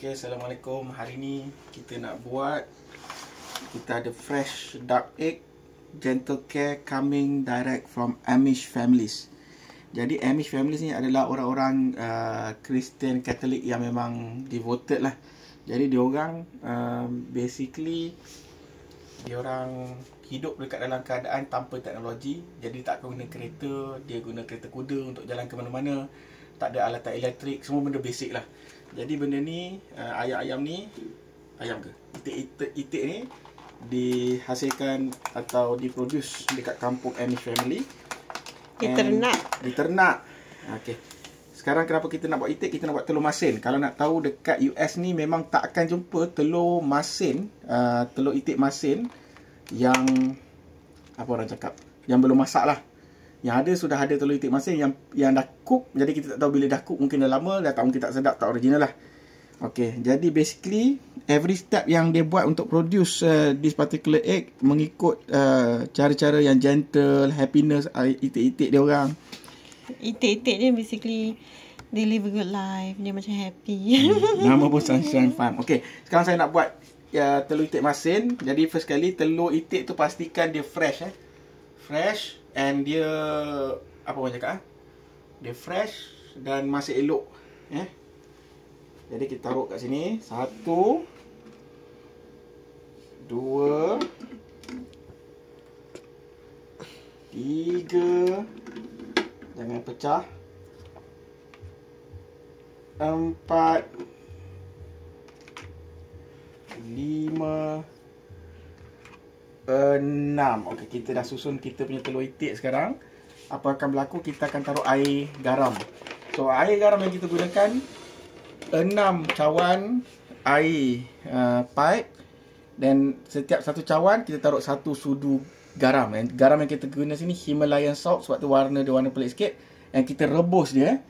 Okay, Assalamualaikum. Hari ni kita nak buat kita ada fresh duck egg gentle care coming direct from Amish families. Jadi Amish families ni adalah orang-orang uh, Christian Catholic yang memang devoted lah. Jadi dia orang uh, basically dia orang hidup dekat dalam keadaan tanpa teknologi. Jadi tak guna kereta, dia guna kereta kuda untuk jalan ke mana-mana. Tak ada alatan elektrik, semua benda basic lah. Jadi benda ni uh, ayam-ayam ni ayam ke? Itik-itik itik ni dihasilkan atau diproduce dekat kampung Amish family. Diternak. Diternak. Okey. Sekarang kenapa kita nak buat itik? Kita nak buat telur masin. Kalau nak tahu dekat US ni memang tak akan jumpa telur masin, uh, telur itik masin yang apa orang cakap? Yang belum masak lah. Yang ada sudah ada telur itik masin yang yang dah cook. Jadi kita tak tahu bila dah cook mungkin dah lama, dah tak mungkin tak sedap, tak original lah. Okay, jadi basically every step yang dia buat untuk produce uh, this particular egg mengikut uh, cara-cara yang gentle, happiness, uh, itik-itik dia orang. Itik-itik dia basically they live a good life. Dia macam happy. Hmm, nama pun Sunshine Farm. Okay, sekarang saya nak buat ya, telur itik masin. Jadi first kali telur itik tu pastikan dia fresh eh. Fresh and dia apa orang cakap ah? Dia fresh dan masih elok eh. Jadi kita taruh kat sini. Satu. Dua. Tiga. Jangan pecah. Empat. Lima. Enam. Okey, kita dah susun kita punya telur itik sekarang. Apa akan berlaku? Kita akan taruh air garam. So, air garam yang kita gunakan enam cawan air uh, pipe dan setiap satu cawan kita taruh satu sudu garam dan garam yang kita guna sini Himalayan salt sebab tu warna dia warna pelik sikit dan kita rebus dia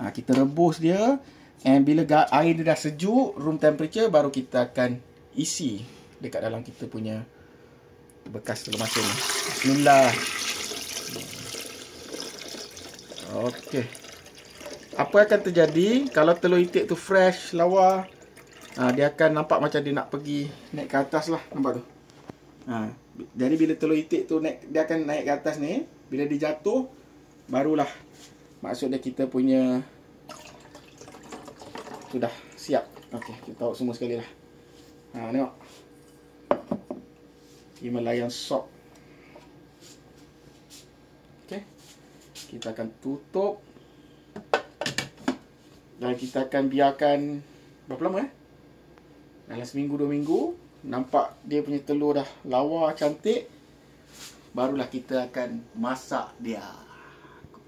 ha, kita rebus dia and bila air dia dah sejuk room temperature baru kita akan isi dekat dalam kita punya bekas telur masin ni. Bismillah. Okey. Apa akan terjadi kalau telur itik tu fresh lawa? Ha, dia akan nampak macam dia nak pergi naik ke atas lah. Nampak tu? Ha, jadi bila telur itik tu naik dia akan naik ke atas ni bila dia jatuh barulah maksudnya kita punya sudah siap. Okey kita tahu semua sekali lah. Ha, tengok Himalayan salt okey kita akan tutup dan kita akan biarkan berapa lama eh? Dalam seminggu dua minggu nampak dia punya telur dah lawa cantik barulah kita akan masak dia.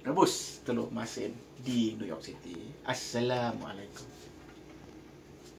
Rebus telur masin di New York City. Assalamualaikum.